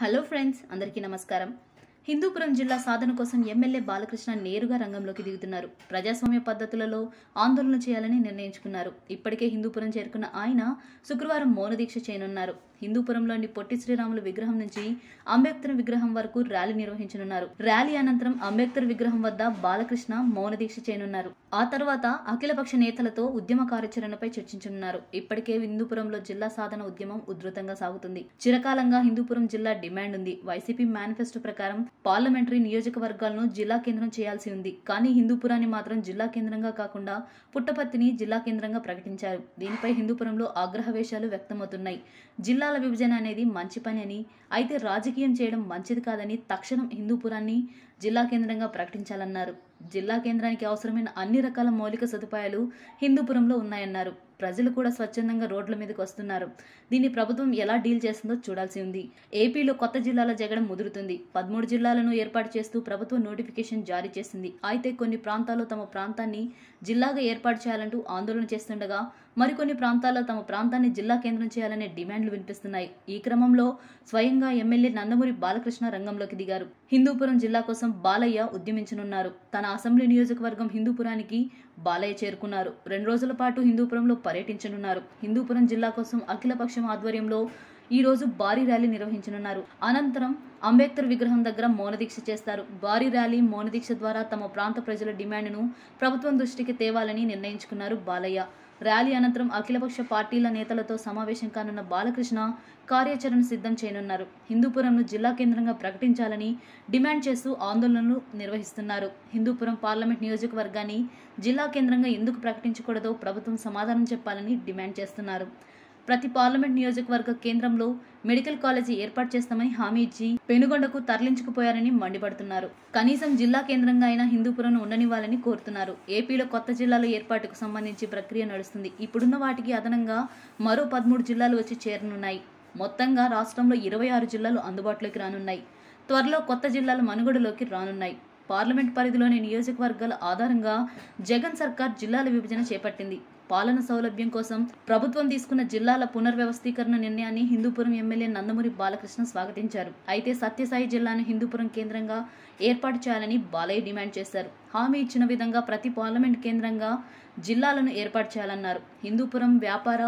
Hello friends అందరికీ నమస్కారం. హిందూపురం జిల్లా సాధన కోసం ఎమ్మెల్యే బాలకృష్ణ నేరుగా రంగంలోకి దిగుతున్నారు. ప్రజాస్వామ్య పద్ధతులలో ఆందోళన చేయాలని నిర్ణయించుకున్నారు. ఇప్పటికే హిందూపురం చేరుకున్న ఆయన శుక్రవారం మౌనదీక్ష చేయనున్నారు. హిందూపురంలోని పొట్టి శ్రీరాములు విగ్రహం నుంచి అంబేద్కర్ విగ్రహం వరకు ర్యాలీ నిర్వహించనున్నారు. ర్యాలీ అనంతరం అంబేద్కర్ విగ్రహం వద్ద బాలకృష్ణ మౌనదీక్ష చేయనున్నారు. ఆ తర్వాత అఖిలపక్ష నేతలతో ఉద్యమ కార్యాచరణపై చర్చించనున్నారు. ఇప్పటికే హిందూపురంలో జిల్లా సాధన ఉద్యమం ఉధృతంగా సాగుతుంది. చిరకాలంగా హిందూపురం జిల్లా డిమాండ్ ఉంది. వైసీపీ మేనిఫెస్టో ప్రకారం పార్లమెంటరీ నియోజకవర్గాలను జిల్లా కేంద్రం చేయాల్సి ఉంది. కానీ హిందూపురాన్ని మాత్రం జిల్లా కేంద్రంగా కాకుండా పుట్టపర్తిని జిల్లా కేంద్రంగా ప్రకటించారు. దీనిపై హిందూపురంలో ఆగ్రహవేశాలు వ్యక్తమవుతున్నాయి. జిల్లాల విభజన అనేది మంచి పని అని అయితే రాజకీయం చేయడం మంచిది కాదని తక్షణం హిందూపురాన్ని జిల్లా కేంద్రంగా ప్రకటించాలన్నారు. జిల్లా కేంద్రానికి అవసరమైన అన్ని రకాల మౌలిక సదుపాయాలు హిందూపురంలో ఉన్నాయన్నారు. ప్రజలు కూడా స్వచ్ఛందంగా రోడ్ల మీదకి వస్తున్నారు. దీన్ని ప్రభుత్వం ఎలా డీల్ చేస్తుందో చూడాల్సి ఉంది. ఏపీలో కొత్త జిల్లాల జగడం ముదురుతుంది. పదమూడు జిల్లాలను ఏర్పాటు చేస్తూ ప్రభుత్వం నోటిఫికేషన్ జారీ చేసింది. అయితే కొన్ని ప్రాంతాల్లో తమ ప్రాంతాన్ని జిల్లాగా ఏర్పాటు చేయాలంటూ ఆందోళన చేస్తుండగా మరికొన్ని ప్రాంతాల్లో తమ ప్రాంతాన్ని జిల్లా కేంద్రం చేయాలనే డిమాండ్లు వినిపిస్తున్నాయి. ఈ క్రమంలో స్వయంగా ఎమ్మెల్యే నందమూరి బాలకృష్ణ రంగంలోకి దిగారు. హిందూపురం జిల్లా కోసం బాలయ్య ఉద్యమించనున్నారు. తన అసెంబ్లీ నియోజకవర్గం హిందూపురానికి బాలయ్య చేరుకున్నారు. రెండు రోజుల పాటు హిందూపురంలో పర్యటించనున్నారు. హిందూపురం జిల్లా కోసం అఖిలపక్షం ఆధ్వర్యంలో ఈ రోజు భారీ ర్యాలీ నిర్వహించనున్నారు. అనంతరం అంబేద్కర్ విగ్రహం దగ్గర మౌనదీక్ష చేస్తారు. భారీ ర్యాలీ మౌనదీక్ష ద్వారా తమ ప్రాంత ప్రజల డిమాండ్ను ప్రభుత్వం దృష్టికి తేవాలని నిర్ణయించుకున్నారు బాలయ్య. ర్యాలీ అనంతరం అఖిలపక్ష పార్టీల నేతలతో సమావేశం కానున్న బాలకృష్ణ కార్యాచరణ సిద్ధం చేయనున్నారు. హిందూపురంను జిల్లా కేంద్రంగా ప్రకటించాలని డిమాండ్ చేస్తూ ఆందోళనలు నిర్వహిస్తున్నారు. హిందూపురం పార్లమెంట్ నియోజకవర్గాన్ని జిల్లా కేంద్రంగా ఎందుకు ప్రకటించకూడదో ప్రభుత్వం సమాధానం చెప్పాలని డిమాండ్ చేస్తున్నారు. ప్రతి పార్లమెంట్ నియోజకవర్గ కేంద్రంలో మెడికల్ కాలేజీ ఏర్పాటు చేస్తామని హామీ ఇచ్చి పెనుగొండకు తరలించుకుపోయారని మండిపడుతున్నారు. కనీసం జిల్లా కేంద్రంగా అయినా హిందూపురం ఉండనివ్వాలని కోరుతున్నారు. ఏపీలో కొత్త జిల్లాల ఏర్పాటుకు సంబంధించి ప్రక్రియ నడుస్తుంది. ఇప్పుడున్న వాటికి అదనంగా మరో పదమూడు జిల్లాలు వచ్చి చేరనున్నాయి. మొత్తంగా రాష్ట్రంలో ఇరవై ఆరు జిల్లాలు అందుబాటులోకి రానున్నాయి. త్వరలో కొత్త జిల్లాలు మనుగడలోకి రానున్నాయి. పార్లమెంట్ పరిధిలోని నియోజకవర్గాల ఆధారంగా జగన్ సర్కార్ జిల్లాల విభజన చేపట్టింది. పాలన సౌలభ్యం కోసం ప్రభుత్వం తీసుకున్న జిల్లాల పునర్వ్యవస్థీకరణ నిర్ణయాన్ని హిందూపురం ఎమ్మెల్యే నందమూరి బాలకృష్ణ స్వాగతించారు. అయితే సత్యసాయి జిల్లాను హిందూపురం కేంద్రంగా ఏర్పాటు చేయాలని బాలయ్య డిమాండ్ చేశారు. హామీ ఇచ్చిన విధంగా ప్రతి పార్లమెంట్ కేంద్రంగా జిల్లాలను ఏర్పాటు చేయాలన్నారు. హిందూపురం వ్యాపార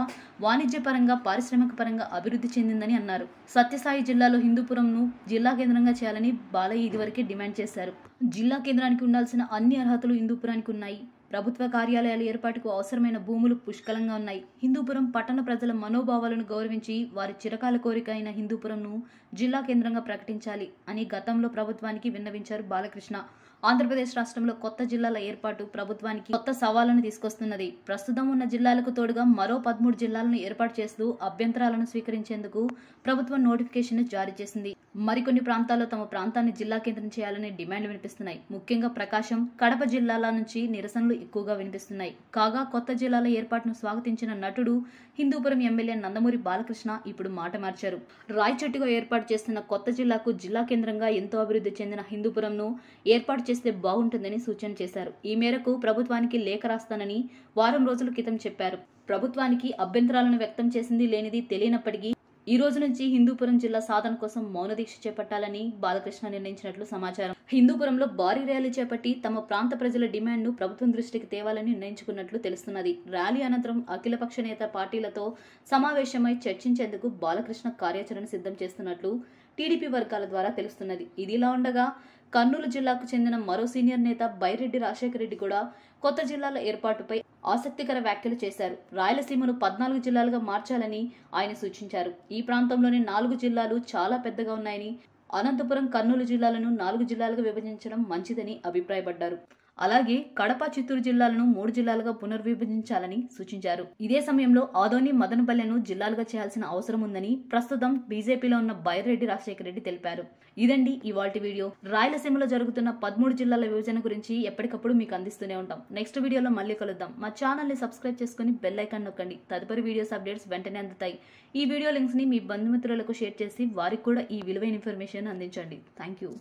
వాణిజ్యపరంగా పారిశ్రామిక పరంగా అభివృద్ధి చెందిందని అన్నారు. సత్యసాయి జిల్లాలో హిందూపురంను జిల్లా కేంద్రంగా చేయాలని బాలయ్య ఇదివరకే డిమాండ్ చేశారు. జిల్లా కేంద్రానికి ఉండాల్సిన అన్ని అర్హతలు హిందూపురానికి ఉన్నాయి. ప్రభుత్వ కార్యాలయాల ఏర్పాటుకు అవసరమైన భూములు పుష్కలంగా ఉన్నాయి. హిందూపురం పట్టణ ప్రజల మనోభావాలను గౌరవించి వారి చిరకాల కోరిక అయిన హిందూపురంను జిల్లా కేంద్రంగా ప్రకటించాలి అని గతంలో ప్రభుత్వానికి విన్నవించారు బాలకృష్ణ. ఆంధ్రప్రదేశ్ రాష్ట్రంలో కొత్త జిల్లాల ఏర్పాటు ప్రభుత్వానికి కొత్త సవాళ్ళను తీసుకొస్తున్నది. ప్రస్తుతం ఉన్న జిల్లాలకు తోడుగా మరో పదమూడు జిల్లాలను ఏర్పాటు చేస్తూ అభ్యంతరాలను స్వీకరించేందుకు ప్రభుత్వం నోటిఫికేషన్ జారీ చేసింది. మరికొన్ని ప్రాంతాల్లో తమ ప్రాంతాన్ని జిల్లా కేంద్రం చేయాలనే డిమాండ్లు వినిపిస్తున్నాయి. ముఖ్యంగా ప్రకాశం కడప జిల్లాల నుంచి నిరసనలు ఎక్కువగా వినిపిస్తున్నాయి. కాగా కొత్త జిల్లాల ఏర్పాటును స్వాగతించిన నటుడు హిందూపురం ఎమ్మెల్యే నందమూరి బాలకృష్ణ ఇప్పుడు మాట మార్చారు. రాయచెట్టుగా ఏర్పాటు చేస్తున్న కొత్త జిల్లాకు జిల్లా కేంద్రంగా ఎంతో అభివృద్ధి చెందిన హిందూపురంను ఏర్పాటు చేస్తే బాగుంటుందని సూచన చేశారు. ఈ మేరకు ప్రభుత్వానికి లేఖ రాస్తానని వారం రోజుల క్రితం చెప్పారు. ప్రభుత్వానికి అభ్యంతరాలను వ్యక్తం చేసింది లేనిది తెలియనప్పటికీ ఈ రోజు నుంచి హిందూపురం జిల్లా సాధన కోసం మౌన దీక్ష చేపట్టాలని బాలకృష్ణ నిర్ణయించినట్లు సమాచారం. హిందూపురంలో భారీ ర్యాలీ చేపట్టి తమ ప్రాంత ప్రజల డిమాండ్ను ప్రభుత్వం దృష్టికి తేవాలని నిర్ణయించుకున్నట్లు తెలుస్తున్నది. ర్యాలీ అనంతరం అఖిలపక్ష నేత పార్టీలతో సమావేశమై చర్చించేందుకు బాలకృష్ణ కార్యాచరణ సిద్ధం చేస్తున్నట్లు టీడీపీ వర్గాల ద్వారా తెలుస్తున్నది. ఇదిలా ఉండగా కర్నూలు జిల్లాకు చెందిన మరో సీనియర్ నేత బైరెడ్డి రాజశేఖర రెడ్డి కూడా కొత్త జిల్లాల ఏర్పాటుపై ఆసక్తికర వ్యాఖ్యలు చేశారు. రాయలసీమను పద్నాలుగు జిల్లాలుగా మార్చాలని ఆయన సూచించారు. ఈ ప్రాంతంలోని నాలుగు జిల్లాలు చాలా పెద్దగా ఉన్నాయని అనంతపురం కర్నూలు జిల్లాలను నాలుగు జిల్లాలుగా విభజించడం మంచిదని అభిప్రాయపడ్డారు. అలాగే కడప చిత్తూరు జిల్లాలను మూడు జిల్లాలుగా పునర్విభజించాలని సూచించారు. ఇదే సమయంలో ఆదోని మదనపల్లెను జిల్లాలుగా చేయాల్సిన అవసరం ఉందని ప్రస్తుతం బీజేపీలో ఉన్న బైరెడ్డి రాజశేఖర రెడ్డి తెలిపారు. ఇదండి ఇవాల్టి వీడియో. రాయలసీమలో జరుగుతున్న పదమూడు జిల్లాల విభజన గురించి ఎప్పటికప్పుడు మీకు అందిస్తూనే ఉంటాం. నెక్స్ట్ వీడియోలో మళ్ళీ కలుద్దాం. మా ఛానల్ని సబ్స్క్రైబ్ చేసుకుని బెల్ ఐకాన్ నొక్కండి. తదుపరి వీడియోస్ అప్డేట్స్ వెంటనే అందుతాయి. ఈ వీడియో లింక్స్ని మీ బంధుమిత్రులకు షేర్ చేసి వారికి కూడా ఈ విలువైన ఇన్ఫర్మేషన్ అందించండి. Thank you